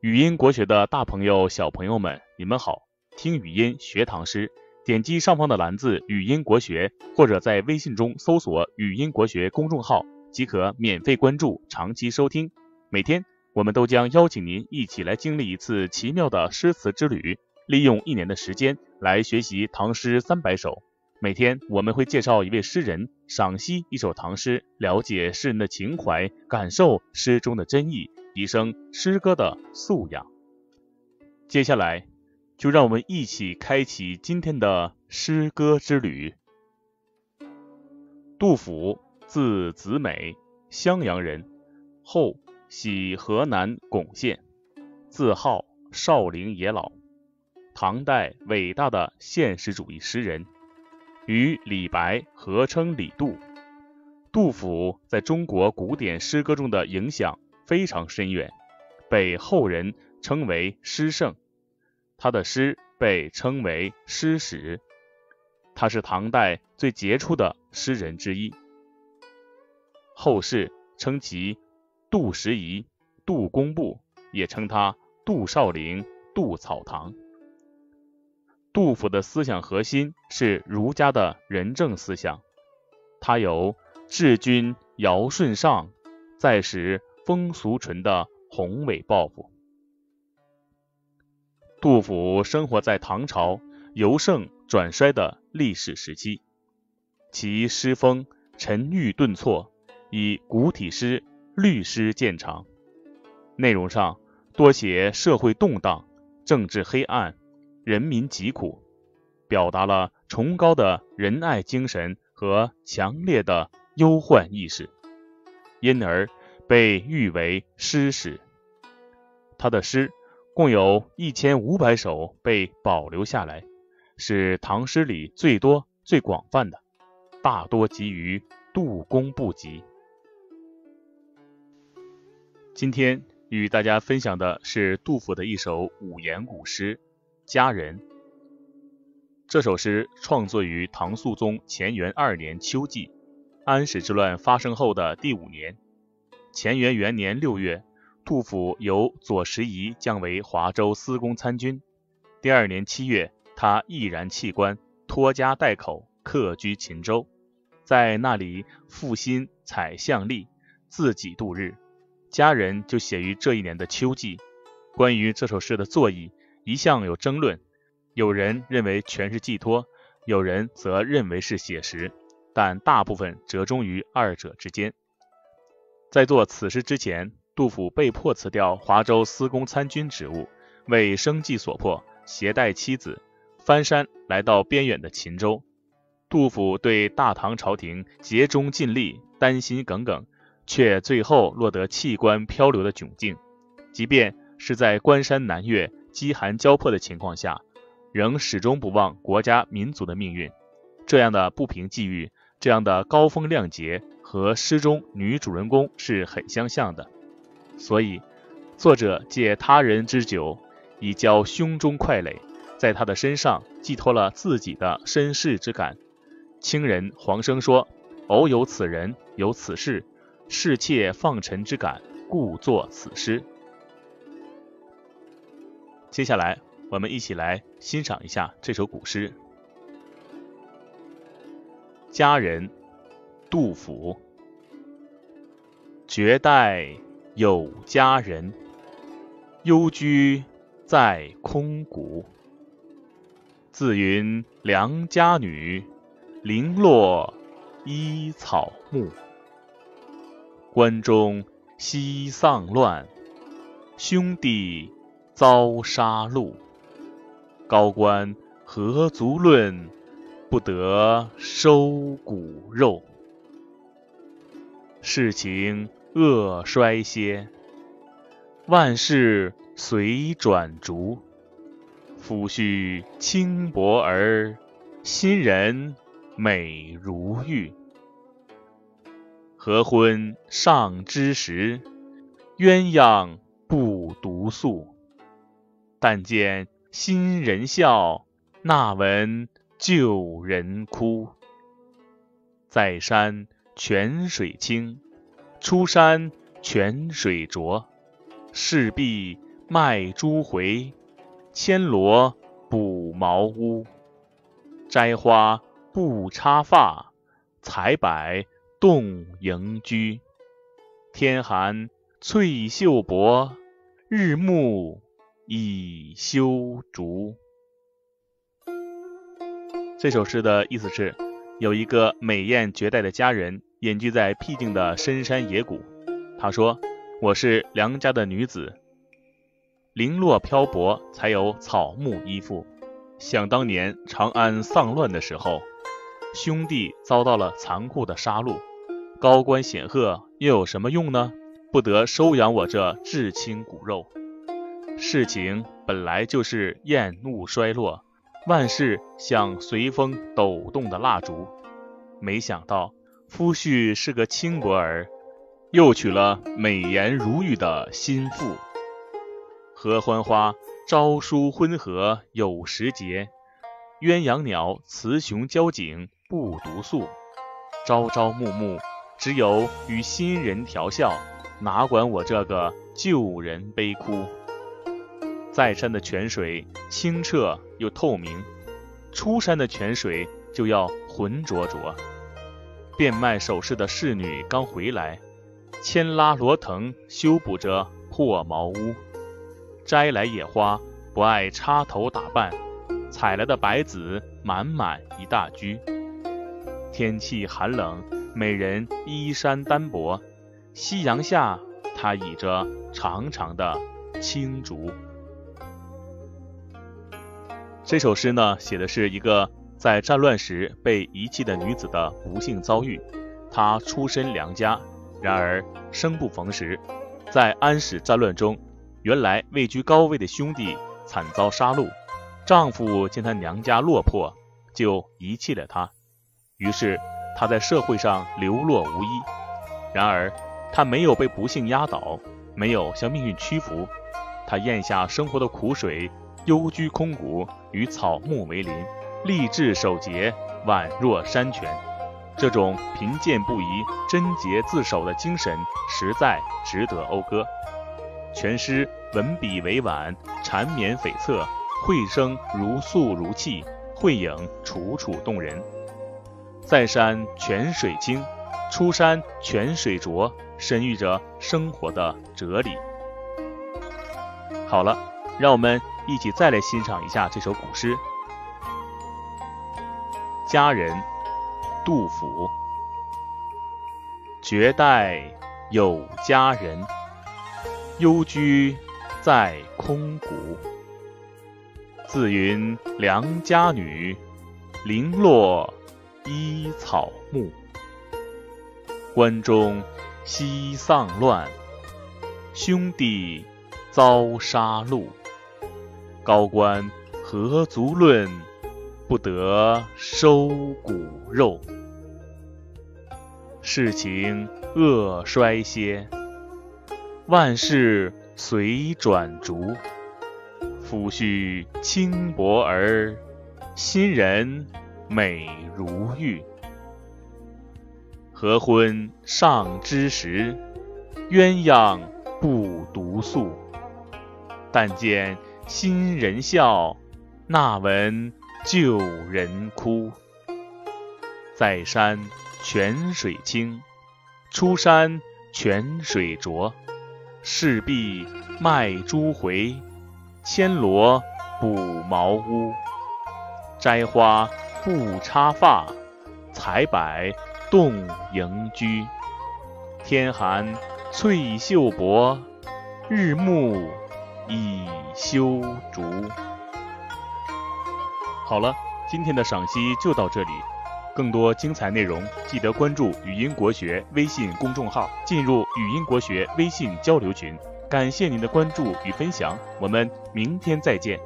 语音国学的大朋友、小朋友们，你们好！听语音学唐诗，点击上方的蓝字“语音国学”，或者在微信中搜索“语音国学”公众号，即可免费关注、长期收听。每天，我们都将邀请您一起来经历一次奇妙的诗词之旅，利用一年的时间来学习唐诗三百首。每天，我们会介绍一位诗人，赏析一首唐诗，了解诗人的情怀，感受诗中的真意。提升诗歌的素养。接下来，就让我们一起开启今天的诗歌之旅。杜甫，字子美，襄阳人，后徙河南巩县，自号少陵野老，唐代伟大的现实主义诗人，与李白合称李杜。杜甫在中国古典诗歌中的影响。非常深远，被后人称为诗圣。他的诗被称为诗史。他是唐代最杰出的诗人之一。后世称其杜十遗、杜工部，也称他杜少陵、杜草堂。杜甫的思想核心是儒家的仁政思想。他有治君尧舜上，再使风俗淳的宏伟抱负。杜甫生活在唐朝由盛转衰的历史时期，其诗风沉郁顿挫，以古体诗、律诗见长。内容上多写社会动荡、政治黑暗、人民疾苦，表达了崇高的仁爱精神和强烈的忧患意识，因而。被誉为诗史，他的诗共有一千五百首被保留下来，是唐诗里最多、最广泛的，大多集于《杜工部集》。今天与大家分享的是杜甫的一首五言古诗《佳人》。这首诗创作于唐肃宗乾元二年秋季，安史之乱发生后的第五年。乾元元年六月，杜甫由左拾遗降为华州司功参军。第二年七月，他毅然弃官，拖家带口，客居秦州，在那里负心采象吏，自己度日。家人就写于这一年的秋季。关于这首诗的作意，一向有争论，有人认为全是寄托，有人则认为是写实，但大部分折中于二者之间。在做此事之前，杜甫被迫辞掉华州司功参军职务，为生计所迫，携带妻子翻山来到边远的秦州。杜甫对大唐朝廷竭忠尽力，担心耿耿，却最后落得弃官漂流的窘境。即便是在关山难越、饥寒交迫的情况下，仍始终不忘国家民族的命运。这样的不平际遇，这样的高风亮节。和诗中女主人公是很相像的，所以作者借他人之酒以浇胸中快垒，在他的身上寄托了自己的身世之感。清人黄生说：“偶有此人，有此事，侍妾放尘之感，故作此诗。”接下来，我们一起来欣赏一下这首古诗《佳人》。杜甫，绝代有佳人，幽居在空谷。自云良家女，零落依草木。关中西丧乱，兄弟遭杀戮。高官何足论，不得收骨肉。世情恶衰歇，万事随转逐。夫婿轻薄儿，新人美如玉。合婚尚知时，鸳鸯不独宿。但见新人笑，那闻旧人哭。在山。泉水清，出山泉水浊，势必卖珠回，牵罗补茅屋。摘花不插发，采柏动盈居。天寒翠袖薄，日暮已修竹。这首诗的意思是，有一个美艳绝代的佳人隐居在僻静的深山野谷。他说：“我是良家的女子，零落漂泊，才有草木依附。想当年长安丧乱的时候，兄弟遭到了残酷的杀戮，高官显赫又有什么用呢？不得收养我这至亲骨肉。事情本来就是厌恶衰落。”万事像随风抖动的蜡烛，没想到夫婿是个轻薄儿，又娶了美颜如玉的心腹。合欢花朝梳昏合有时节，鸳鸯鸟雌雄交颈不独宿。朝朝暮暮，只有与新人调笑，哪管我这个旧人悲哭。在山的泉水清澈又透明，出山的泉水就要浑浊浊。变卖首饰的侍女刚回来，牵拉罗藤修补着破茅屋。摘来野花不爱插头打扮，采来的白子满满一大居。天气寒冷，美人衣衫单薄，夕阳下她倚着长长的青竹。这首诗呢，写的是一个在战乱时被遗弃的女子的不幸遭遇。她出身良家，然而生不逢时，在安史战乱中，原来位居高位的兄弟惨遭杀戮，丈夫见她娘家落魄，就遗弃了她。于是她在社会上流落无依。然而她没有被不幸压倒，没有向命运屈服，她咽下生活的苦水。幽居空谷，与草木为邻，立志守节，宛若山泉。这种贫贱不移、贞洁自守的精神，实在值得讴歌。全诗文笔委婉，缠绵悱恻，绘声如诉如泣，绘影楚楚动人。在山泉水清，出山泉水浊，深喻着生活的哲理。好了，让我们。一起再来欣赏一下这首古诗《佳人》，杜甫。绝代有佳人，幽居在空谷。自云良家女，零落依草木。关中西丧乱，兄弟遭杀戮。高官何足论，不得收骨肉。世情恶衰歇，万事随转逐。夫婿轻薄儿，新人美如玉。合婚尚知时，鸳鸯不独宿。但见。新人笑，那闻旧人哭。在山泉水清，出山泉水浊。势必卖珠回，牵罗补茅屋。摘花不插发，采柏动迎居。天寒翠袖薄，日暮。已修竹。好了，今天的赏析就到这里。更多精彩内容，记得关注语音国学微信公众号，进入语音国学微信交流群。感谢您的关注与分享，我们明天再见。